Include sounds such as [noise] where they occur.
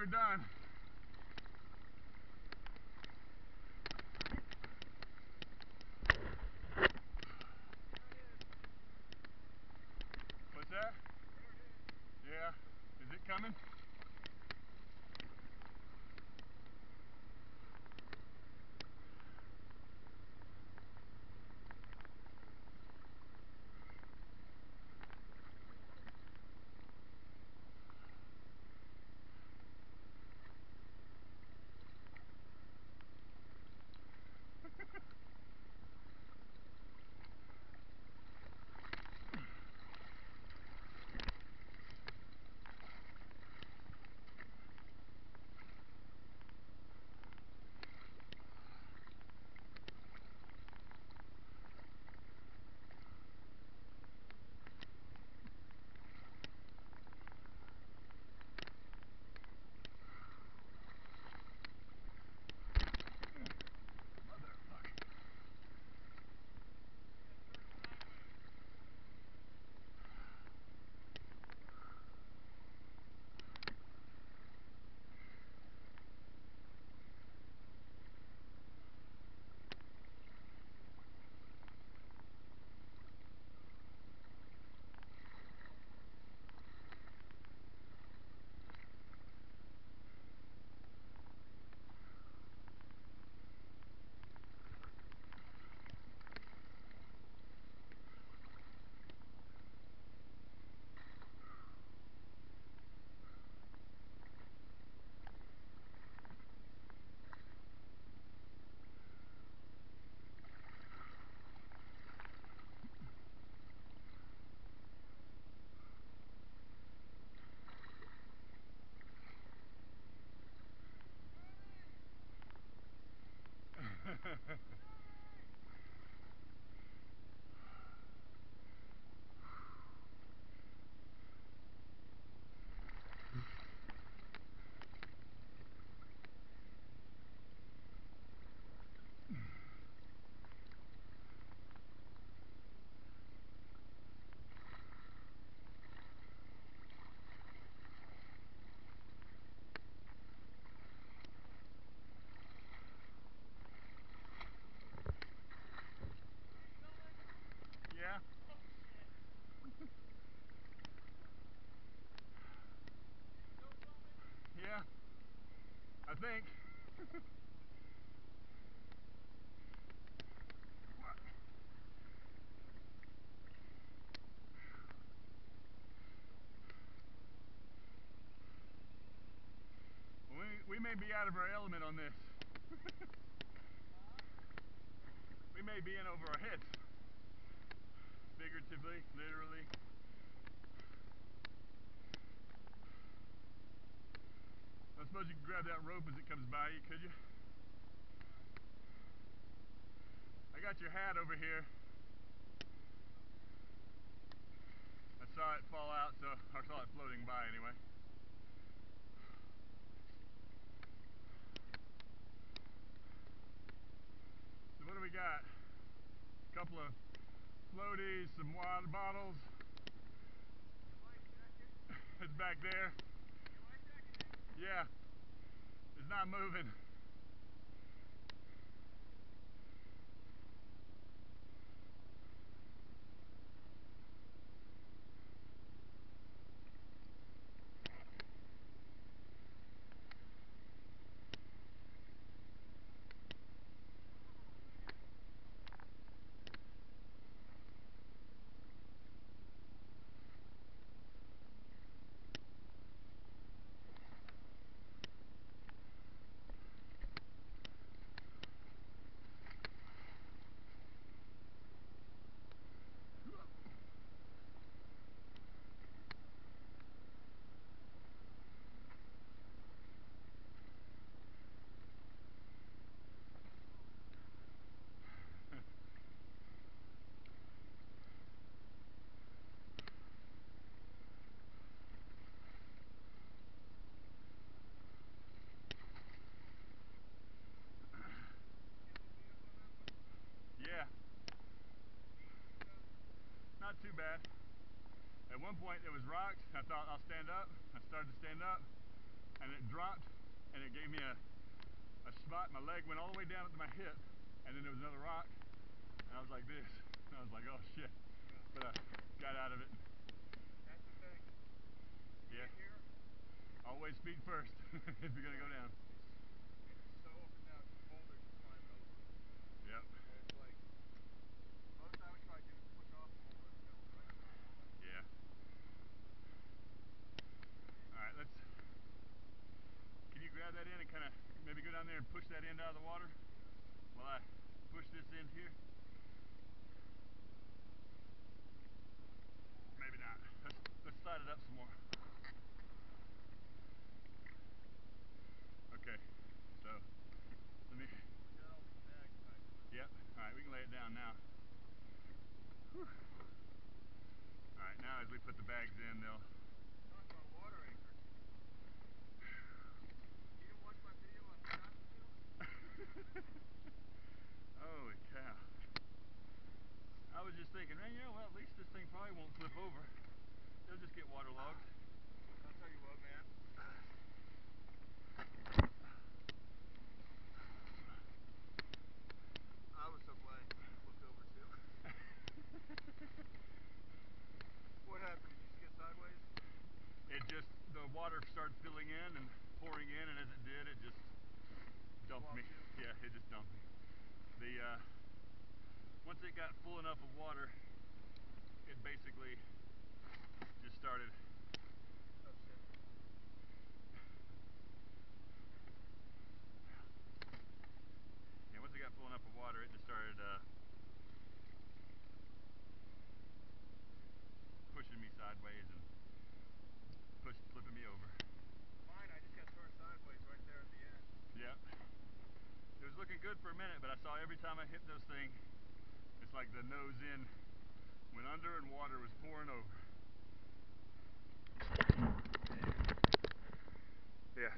were done. Think. [laughs] We, we may be out of our element on this. [laughs] we may be in over our heads. Figuratively, literally. I suppose you could grab that rope as it comes by you, could you? I got your hat over here. I saw it fall out, so I saw it floating by anyway. So what do we got? A couple of floaties, some water bottles. it's back there. Yeah. It's not moving. too bad. At one point it was rocked. I thought I'll stand up. I started to stand up and it dropped and it gave me a, a spot. My leg went all the way down to my hip and then there was another rock and I was like this. And I was like, oh shit. But I got out of it. That's the thing. Yeah. Always speed first [laughs] if you're gonna go down. it's so up and down, it's boulders you climb over. Yep. And it's like, most I would try to do is push off the boulder and go right up. Yeah. Alright, let's can you grab that end and kinda maybe go down there and push that end out of the water? While I push this end here? Maybe not. Let's let's slide it up some more. Okay. So let me. Yep. Alright, we can lay it down now. Alright, now as we put the bags in they'll [laughs] Holy cow. I was just thinking, man, you know what, at least this thing probably won't flip over. It'll just get waterlogged. I'll tell you what, man. I was so glad you flipped over too. [laughs] What happened? Did you skid sideways? It just, the water started filling in and pouring in, and as it did, it just dumped me. You? Yeah, it just dumped. The, uh, once it got full enough of water, it basically just started Oh shit. Yeah, once it got full enough of water, it just started uh, pushing me sideways and push, flipping me over. Mine, I just got turned sideways right there at the end. Yep. It was looking good for a minute, but I saw every time I hit those things, it's like the nose in went under and water was pouring over. Yeah,